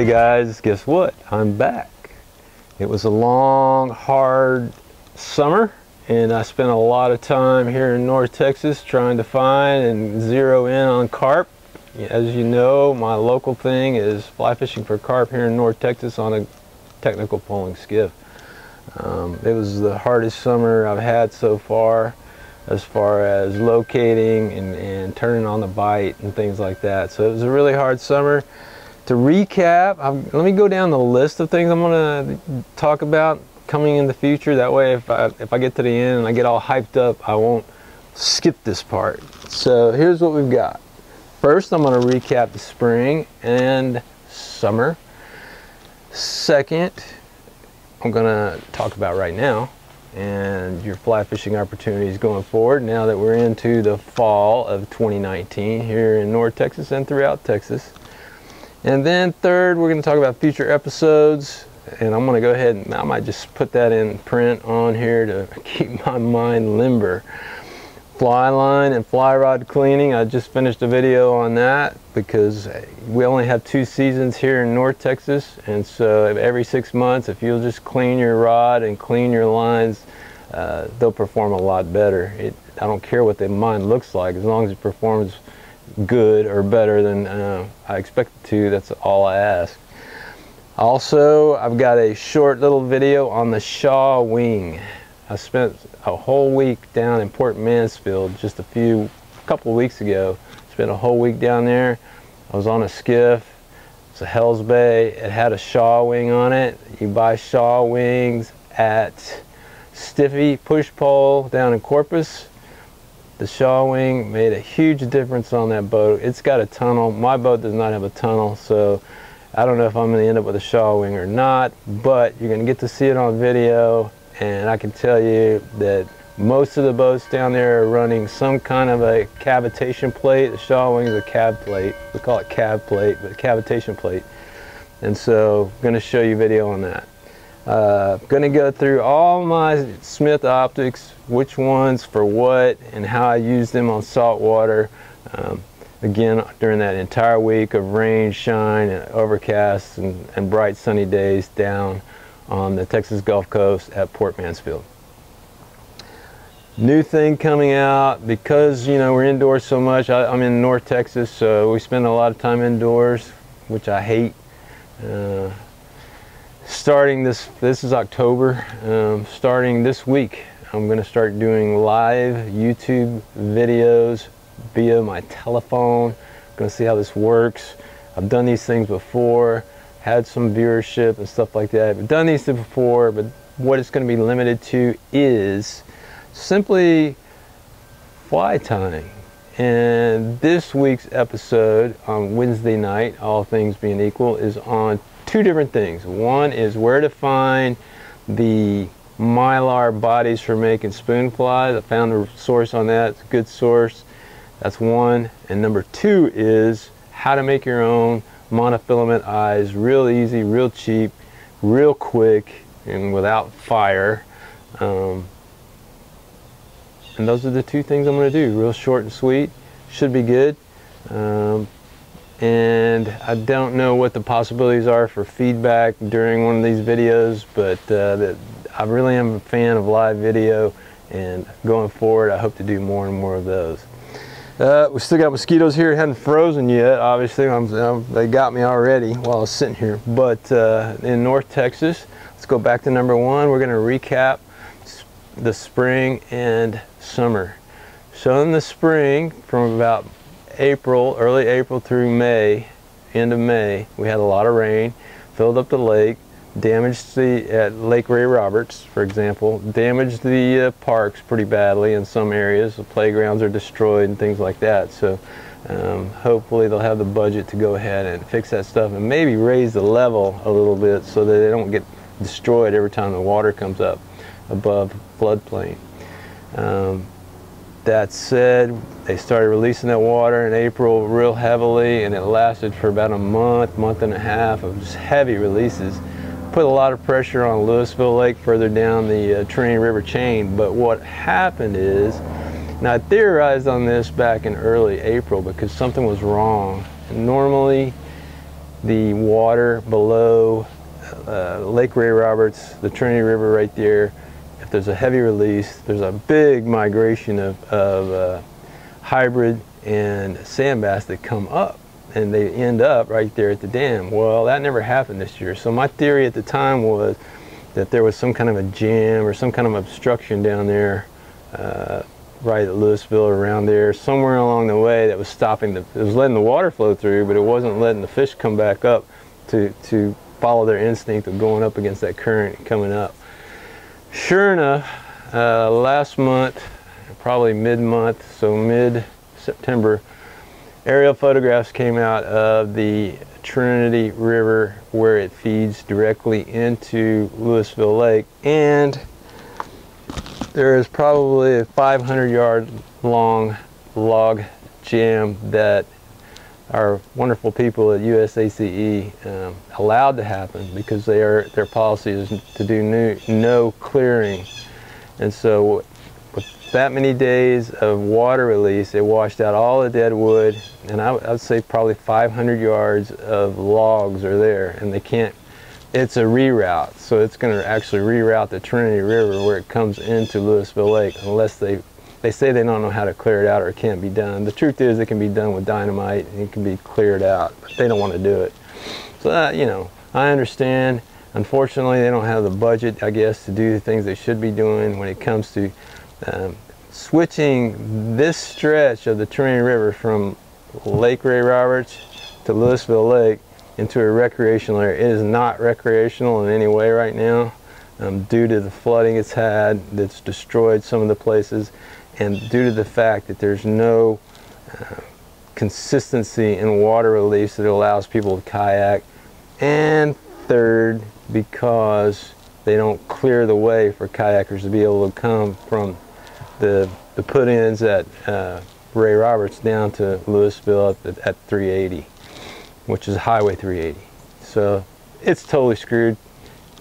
Hey guys, guess what? I'm back. It was a long, hard summer and I spent a lot of time here in North Texas trying to find and zero in on carp. As you know, my local thing is fly fishing for carp here in North Texas on a technical pulling skiff. Um, it was the hardest summer I've had so far as far as locating and, and turning on the bite and things like that. So it was a really hard summer to recap, I'm, let me go down the list of things I'm going to talk about coming in the future. That way, if I, if I get to the end and I get all hyped up, I won't skip this part. So here's what we've got. First, I'm going to recap the spring and summer. Second, I'm going to talk about right now and your fly fishing opportunities going forward now that we're into the fall of 2019 here in North Texas and throughout Texas. And then third, we're going to talk about future episodes. And I'm going to go ahead and I might just put that in print on here to keep my mind limber. Fly line and fly rod cleaning. I just finished a video on that because we only have two seasons here in North Texas. And so every six months, if you'll just clean your rod and clean your lines, uh, they'll perform a lot better. It, I don't care what the mine looks like as long as it performs good or better than uh, I expected to. That's all I ask. Also, I've got a short little video on the Shaw Wing. I spent a whole week down in Port Mansfield just a few, couple weeks ago. Spent a whole week down there. I was on a skiff. It's a Hell's Bay. It had a Shaw Wing on it. You buy Shaw Wings at Stiffy Push Pole down in Corpus the Shaw wing made a huge difference on that boat. It's got a tunnel. My boat does not have a tunnel, so I don't know if I'm going to end up with a Shaw wing or not, but you're going to get to see it on video, and I can tell you that most of the boats down there are running some kind of a cavitation plate. The Shaw wing is a cav plate. We call it cav plate, but cavitation plate. And so I'm going to show you video on that. Uh, going to go through all my Smith optics, which ones for what, and how I use them on saltwater. Um, again, during that entire week of rain, shine, and overcast and, and bright sunny days down on the Texas Gulf Coast at Port Mansfield. New thing coming out because you know we're indoors so much. I, am in North Texas, so we spend a lot of time indoors, which I hate. Uh, starting this, this is October, um, starting this week, I'm going to start doing live YouTube videos via my telephone. Going to see how this works. I've done these things before, had some viewership and stuff like that. I've done these before, but what it's going to be limited to is simply fly tying. And this week's episode on Wednesday night, all things being equal, is on two different things. One is where to find the mylar bodies for making spoon flies. I found a source on that. It's a good source. That's one. And number two is how to make your own monofilament eyes real easy, real cheap, real quick, and without fire. Um, and those are the two things I'm going to do. Real short and sweet. Should be good. Um, and I don't know what the possibilities are for feedback during one of these videos, but uh, that I really am a fan of live video and going forward I hope to do more and more of those. Uh, we still got mosquitoes here, hadn't frozen yet, obviously, I'm, I'm, they got me already while I was sitting here. But uh, in North Texas, let's go back to number one, we're going to recap the spring and summer. So in the spring, from about April, early April through May, end of May, we had a lot of rain, filled up the lake, damaged the, at Lake Ray Roberts, for example, damaged the uh, parks pretty badly in some areas. The playgrounds are destroyed and things like that. So um, hopefully they'll have the budget to go ahead and fix that stuff and maybe raise the level a little bit so that they don't get destroyed every time the water comes up above floodplain. Um, that said, they started releasing that water in April real heavily and it lasted for about a month, month and a half of just heavy releases. Put a lot of pressure on Lewisville Lake further down the uh, Trinity River chain, but what happened is, and I theorized on this back in early April because something was wrong. Normally, the water below uh, Lake Ray Roberts, the Trinity River right there, there's a heavy release, there's a big migration of, of uh, hybrid and sand bass that come up and they end up right there at the dam. Well, that never happened this year. So my theory at the time was that there was some kind of a jam or some kind of obstruction down there uh, right at Lewisville around there, somewhere along the way that was stopping the, it was letting the water flow through, but it wasn't letting the fish come back up to, to follow their instinct of going up against that current and coming up. Sure enough, uh, last month, probably mid-month, so mid-September, aerial photographs came out of the Trinity River where it feeds directly into Lewisville Lake. And there is probably a 500 yard long log jam that our wonderful people at USACE um, allowed to happen because they are, their policy is to do new, no clearing. And so with that many days of water release, it washed out all the dead wood, and I, I would say probably 500 yards of logs are there, and they can't it's a reroute, so it's going to actually reroute the Trinity River where it comes into Lewisville Lake unless they they say they don't know how to clear it out or it can't be done. The truth is it can be done with dynamite and it can be cleared out, but they don't want to do it. So that, you know, I understand. Unfortunately, they don't have the budget, I guess, to do the things they should be doing when it comes to um, switching this stretch of the Trinity River from Lake Ray Roberts to Lewisville Lake into a recreational area. It is not recreational in any way right now um, due to the flooding it's had that's destroyed some of the places and due to the fact that there's no uh, consistency in water release that allows people to kayak and third because they don't clear the way for kayakers to be able to come from the, the put-ins at uh, Ray Roberts down to Lewisville at, at 380 which is Highway 380. So it's totally screwed.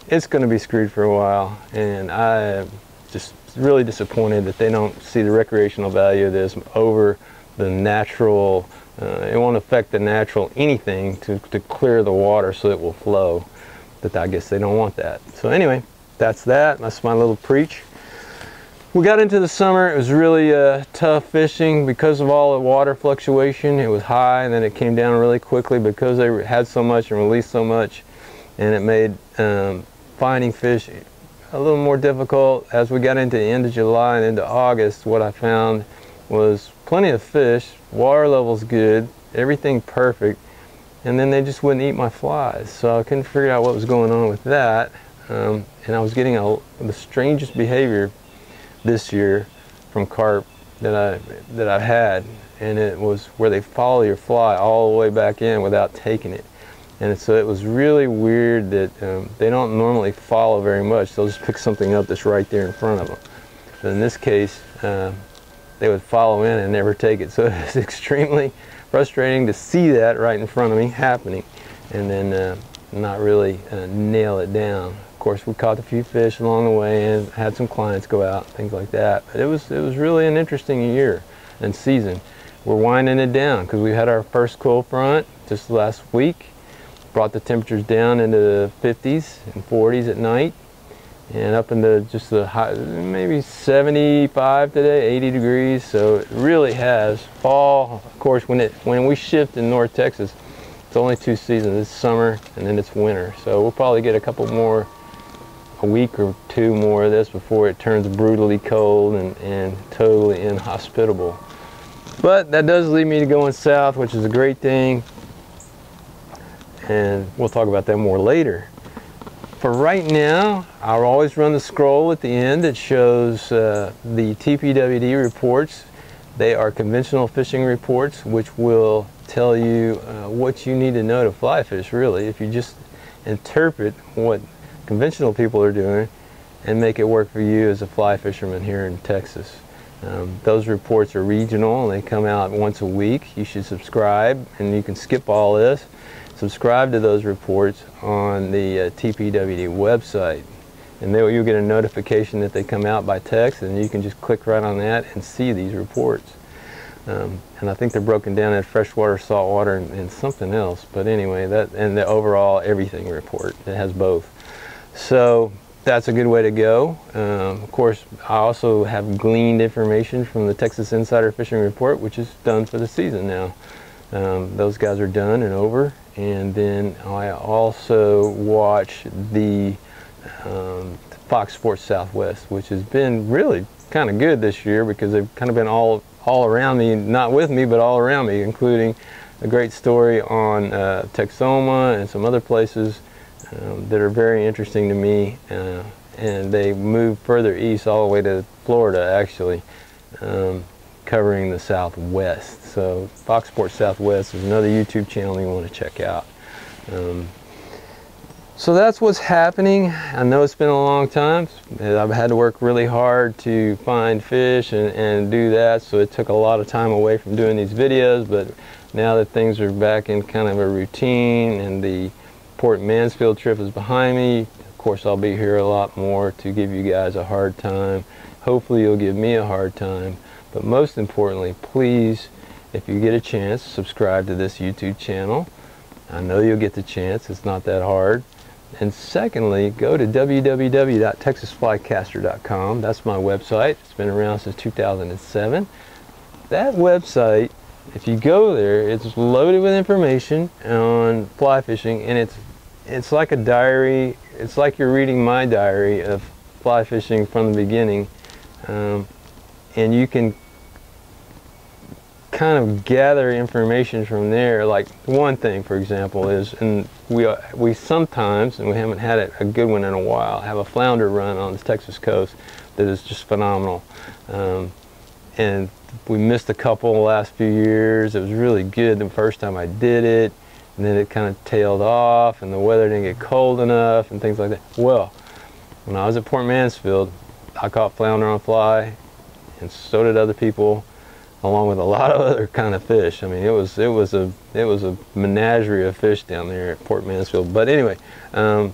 It's going to be screwed for a while, and I'm just really disappointed that they don't see the recreational value of this over the natural. Uh, it won't affect the natural anything to, to clear the water so it will flow. But I guess they don't want that. So anyway, that's that. That's my little preach we got into the summer it was really uh, tough fishing because of all the water fluctuation it was high and then it came down really quickly because they had so much and released so much and it made um, finding fish a little more difficult as we got into the end of July and into August what I found was plenty of fish water levels good everything perfect and then they just wouldn't eat my flies so I couldn't figure out what was going on with that um, and I was getting a, the strangest behavior this year from carp that I that I've had, and it was where they follow your fly all the way back in without taking it. And so it was really weird that um, they don't normally follow very much. They'll just pick something up that's right there in front of them. But in this case, uh, they would follow in and never take it. So it was extremely frustrating to see that right in front of me happening and then uh, not really uh, nail it down. Of course, we caught a few fish along the way and had some clients go out, things like that. But it was, it was really an interesting year and season. We're winding it down because we had our first cool front just last week. Brought the temperatures down into the 50s and 40s at night and up into just the high, maybe 75 today, 80 degrees. So it really has fall. Of course, when it when we shift in North Texas, it's only two seasons. It's summer and then it's winter. So we'll probably get a couple more a week or two more of this before it turns brutally cold and, and totally inhospitable. But that does lead me to going south, which is a great thing. And we'll talk about that more later. For right now, I'll always run the scroll at the end that shows uh, the TPWD reports. They are conventional fishing reports, which will tell you uh, what you need to know to fly fish, really. If you just interpret what conventional people are doing and make it work for you as a fly fisherman here in Texas. Um, those reports are regional and they come out once a week. You should subscribe and you can skip all this. Subscribe to those reports on the uh, TPWD website and then you'll get a notification that they come out by text and you can just click right on that and see these reports. Um, and I think they're broken down in freshwater, saltwater, and, and something else. But anyway, that and the overall everything report. It has both. So that's a good way to go. Um, of course, I also have gleaned information from the Texas Insider Fishing Report, which is done for the season now. Um, those guys are done and over. And then I also watch the um, Fox Sports Southwest, which has been really kind of good this year because they've kind of been all all around me, not with me, but all around me, including a great story on uh, Texoma and some other places um, that are very interesting to me. Uh, and they move further east all the way to Florida, actually, um, covering the Southwest. So Fox Sports Southwest is another YouTube channel you want to check out. Um, so that's what's happening. I know it's been a long time. I've had to work really hard to find fish and, and do that, so it took a lot of time away from doing these videos, but now that things are back in kind of a routine and the Port Mansfield trip is behind me, course I'll be here a lot more to give you guys a hard time. Hopefully you'll give me a hard time, but most importantly, please, if you get a chance, subscribe to this YouTube channel. I know you'll get the chance, it's not that hard. And secondly, go to www.texasflycaster.com. That's my website. It's been around since 2007. That website, if you go there, it's loaded with information on fly fishing and it's it's like a diary. It's like you're reading my diary of fly fishing from the beginning. Um, and you can kind of gather information from there. Like one thing, for example, is and we we sometimes and we haven't had a good one in a while have a flounder run on the Texas coast that is just phenomenal. Um, and we missed a couple the last few years. It was really good the first time I did it, and then it kind of tailed off, and the weather didn't get cold enough, and things like that. Well, when I was at Port Mansfield, I caught flounder on fly, and so did other people along with a lot of other kind of fish. I mean, it was it was a it was a menagerie of fish down there at Port Mansfield. But anyway, um,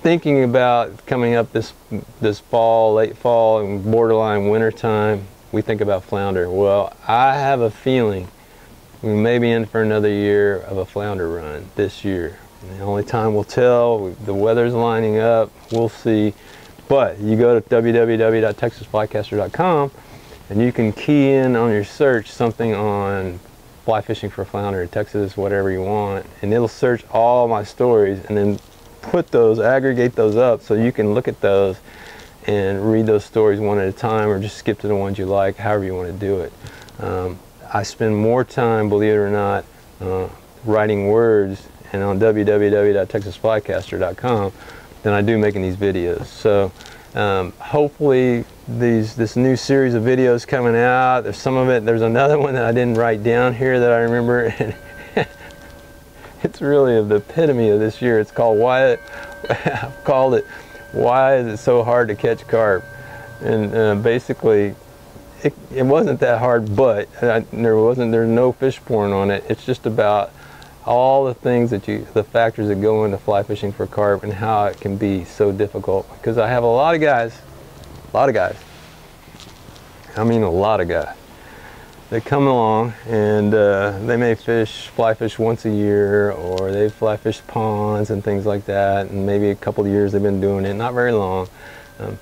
thinking about coming up this this fall, late fall, and borderline winter time, we think about flounder. Well, I have a feeling we may be in for another year of a flounder run this year. The only time will tell. The weather's lining up. We'll see. But you go to www.texasflycaster.com and you can key in on your search something on fly fishing for flounder in Texas, whatever you want, and it'll search all my stories and then put those, aggregate those up so you can look at those and read those stories one at a time or just skip to the ones you like, however you want to do it. Um, I spend more time, believe it or not, uh, writing words and on www.texasflycaster.com than I do making these videos. So um, hopefully these this new series of videos coming out. There's some of it. There's another one that I didn't write down here that I remember. And it's really the epitome of this year. It's called why. I've called it why is it so hard to catch carp? And uh, basically, it, it wasn't that hard, but I, there wasn't there's no fish porn on it. It's just about all the things that you, the factors that go into fly fishing for carp and how it can be so difficult. Because I have a lot of guys, a lot of guys, I mean a lot of guys, they come along and uh, they may fish, fly fish once a year or they fly fish ponds and things like that and maybe a couple of years they've been doing it, not very long. Um,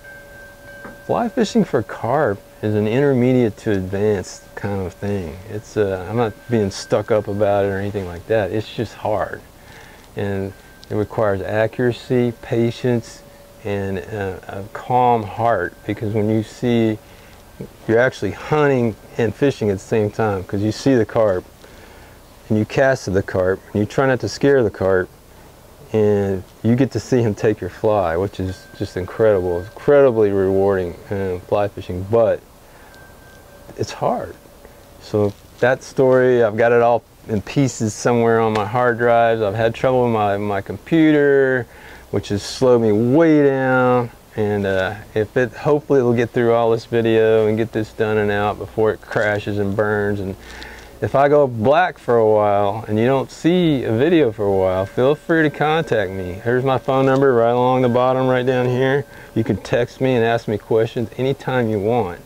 fly fishing for carp is an intermediate to advanced kind of thing. It's uh, I'm not being stuck up about it or anything like that. It's just hard, and it requires accuracy, patience, and a, a calm heart. Because when you see, you're actually hunting and fishing at the same time. Because you see the carp, and you cast the carp, and you try not to scare the carp, and you get to see him take your fly, which is just incredible. It's incredibly rewarding uh, fly fishing, but it's hard. So that story, I've got it all in pieces somewhere on my hard drives. I've had trouble with my, my computer, which has slowed me way down. And uh, if it, hopefully it'll get through all this video and get this done and out before it crashes and burns. And if I go black for a while and you don't see a video for a while, feel free to contact me. Here's my phone number right along the bottom right down here. You can text me and ask me questions anytime you want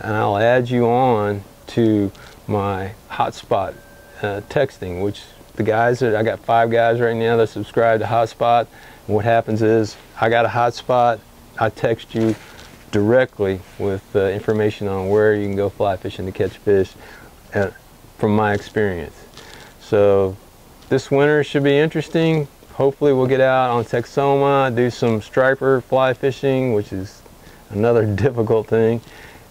and I'll add you on to my hotspot uh, texting, which the guys that I got five guys right now that subscribe to Hotspot. And what happens is I got a hotspot, I text you directly with uh, information on where you can go fly fishing to catch fish uh, from my experience. So this winter should be interesting. Hopefully we'll get out on Texoma, do some striper fly fishing, which is another difficult thing.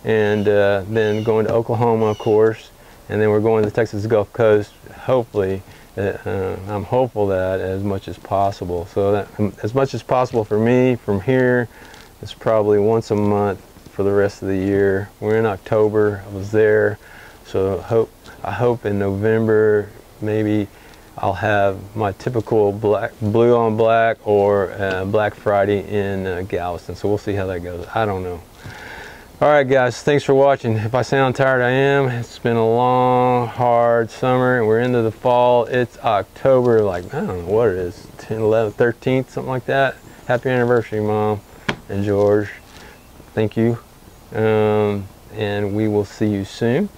And uh, then going to Oklahoma, of course. And then we're going to the Texas Gulf Coast, hopefully. Uh, I'm hopeful that as much as possible. So that, um, as much as possible for me from here, it's probably once a month for the rest of the year. We're in October. I was there, so hope I hope in November maybe I'll have my typical black, blue on black or uh, Black Friday in uh, Galveston. So we'll see how that goes. I don't know. All right, guys, thanks for watching. If I sound tired, I am. It's been a long, hard summer, and we're into the fall. It's October, like, I don't know what it is, 10, 11, 13th, something like that. Happy anniversary, Mom and George. Thank you. Um, and we will see you soon.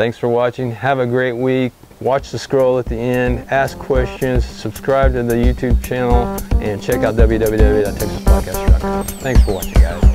Thanks for watching. Have a great week. Watch the scroll at the end, ask questions, subscribe to the YouTube channel, and check out www.texaspodcast.com. Thanks for watching, guys.